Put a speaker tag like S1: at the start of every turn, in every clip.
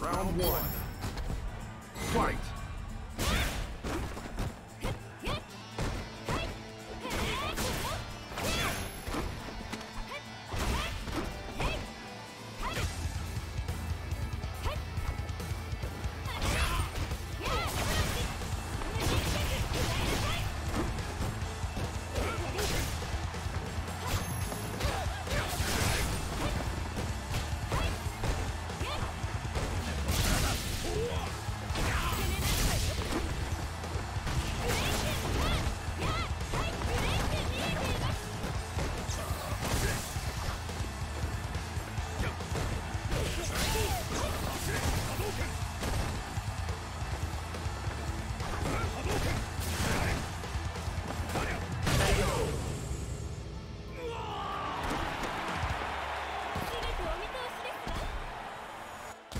S1: Round one. Fight!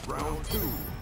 S1: Round two.